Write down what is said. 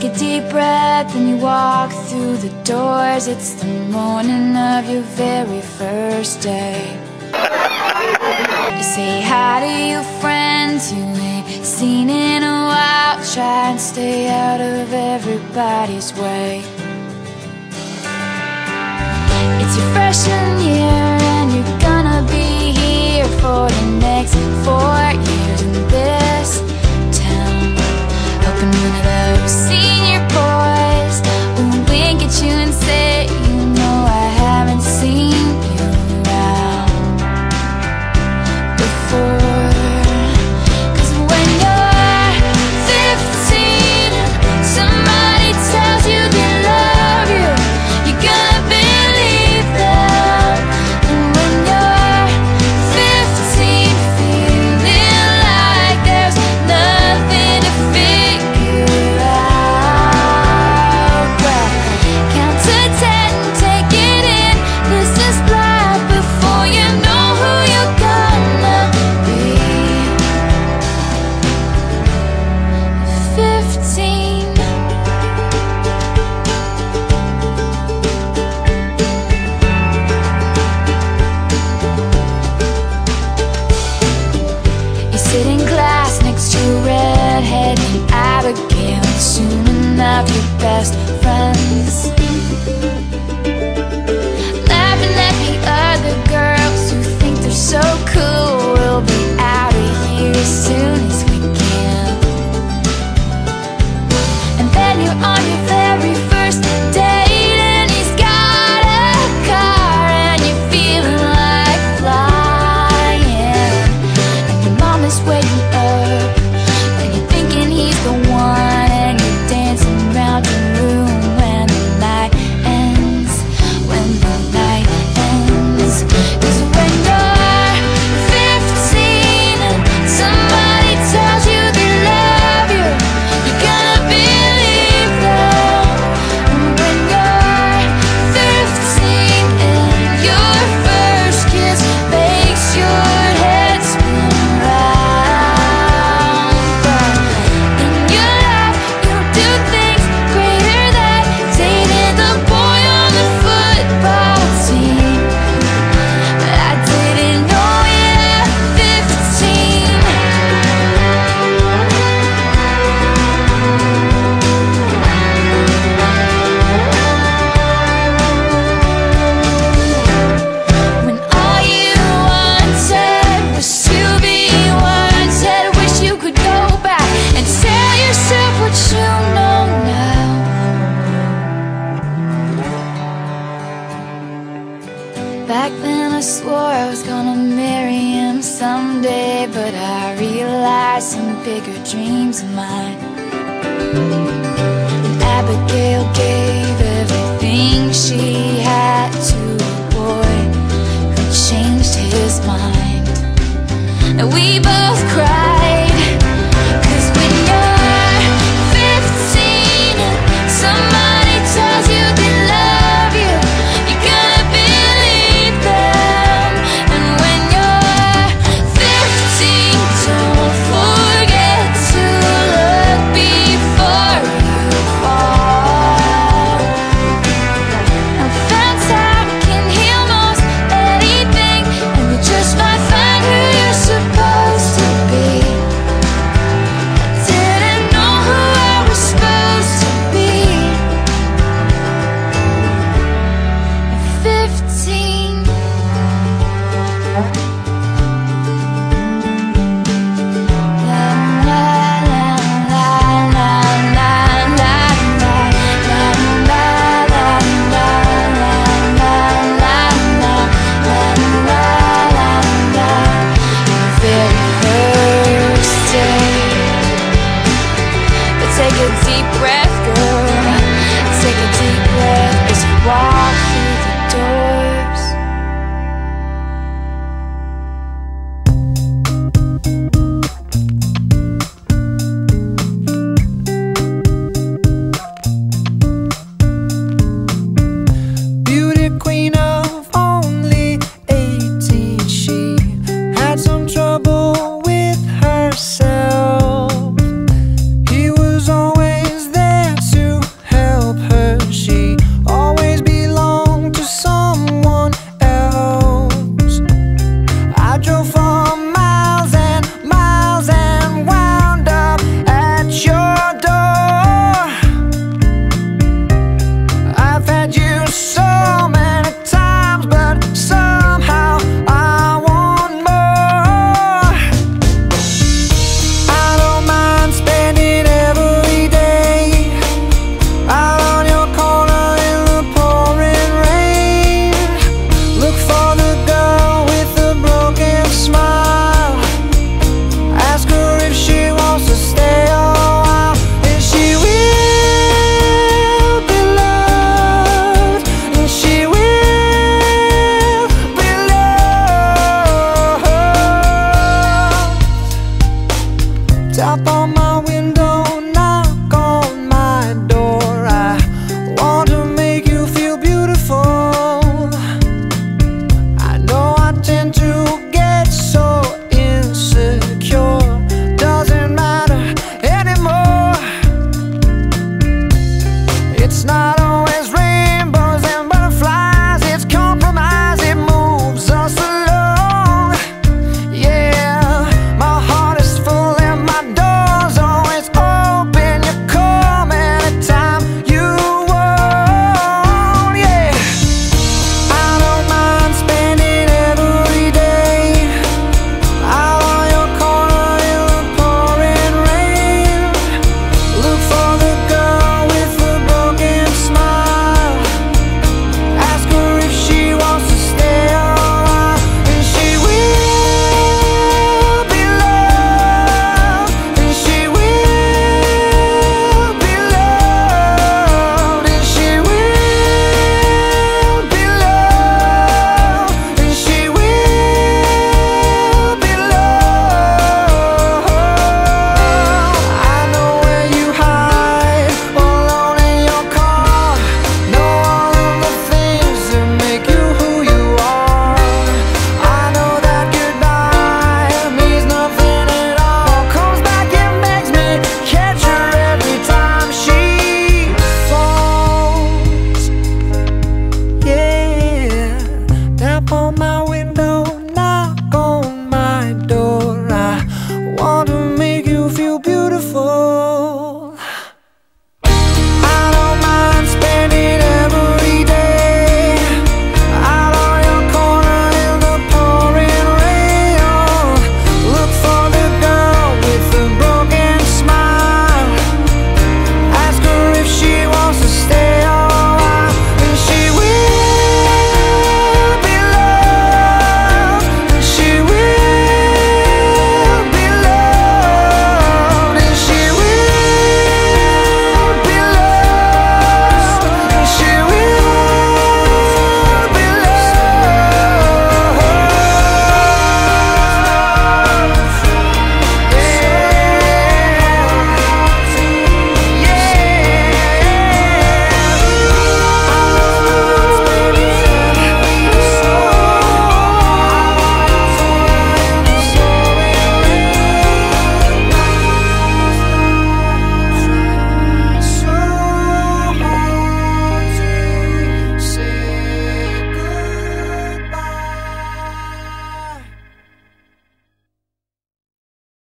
Take a deep breath and you walk through the doors. It's the morning of your very first day. You say hi to your friends you ain't seen in a while. Try and stay out of everybody's way. It's your freshman year. friends. my